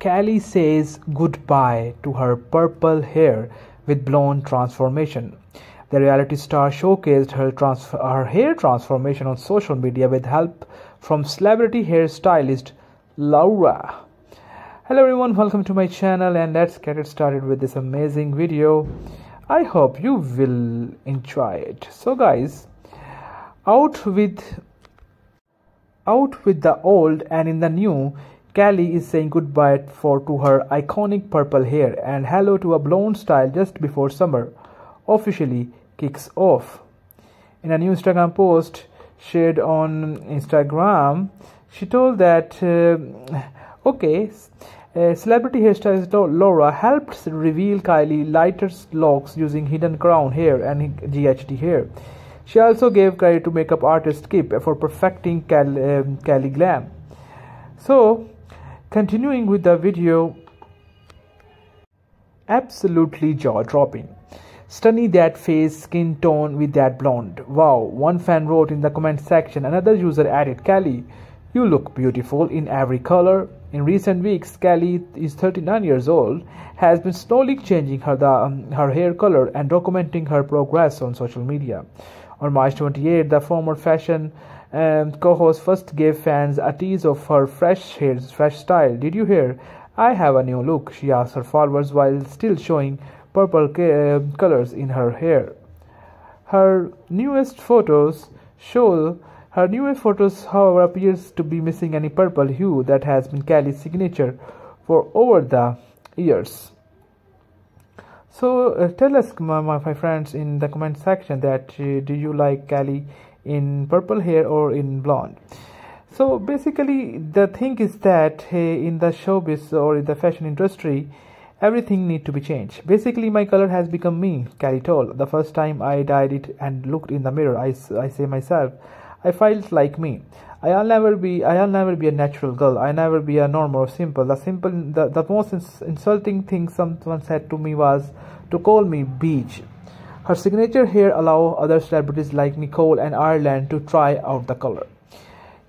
Kelly says goodbye to her purple hair with blonde transformation. The reality star showcased her, her hair transformation on social media with help from celebrity hairstylist Laura. Hello everyone, welcome to my channel and let's get it started with this amazing video. I hope you will enjoy it. So guys, out with out with the old and in the new Kelly is saying goodbye for to her iconic purple hair and hello to a blonde style just before summer officially kicks off. In a new Instagram post shared on Instagram, she told that uh, okay, uh, celebrity hairstylist Laura helped reveal Kelly lighter locks using hidden crown hair and GHD hair. She also gave credit to makeup artist Kip for perfecting Kelly, um, glam. So, Continuing with the video, absolutely jaw dropping. Stunning that face, skin tone with that blonde. Wow, one fan wrote in the comment section. Another user added, Kelly, you look beautiful in every color. In recent weeks, Kelly is 39 years old, has been slowly changing her, the, um, her hair color and documenting her progress on social media. On March 28, the former fashion um, co-host first gave fans a tease of her fresh hair, fresh style. Did you hear? I have a new look, she asked her followers while still showing purple uh, colors in her hair. Her newest photos show her newest photos, however, appears to be missing any purple hue that has been Kelly's signature for over the years. So uh, tell us, my, my, friends, in the comment section that uh, do you like Kelly in purple hair or in blonde. So basically the thing is that hey, in the showbiz or in the fashion industry everything need to be changed. Basically my color has become me Kelly told the first time I dyed it and looked in the mirror I, I say myself I felt like me. I'll never be I'll never be a natural girl. I never be a normal or simple. The simple the, the most ins insulting thing someone said to me was to call me beach her signature hair allow other celebrities like Nicole and Ireland to try out the color.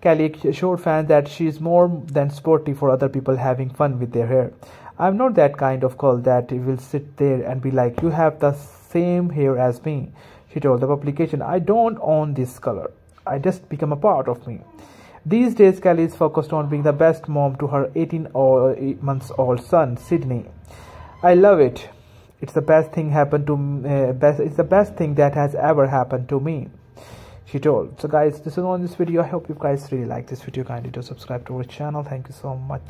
Kelly assured fans that she is more than sporty for other people having fun with their hair. I'm not that kind of girl that will sit there and be like, you have the same hair as me. She told the publication, I don't own this color. I just become a part of me. These days, Kelly is focused on being the best mom to her 18 uh, months old son, Sidney. I love it it's the best thing happened to uh, best it's the best thing that has ever happened to me she told. So guys this is all in this video. I hope you guys really like this video. Kindly do subscribe to our channel. Thank you so much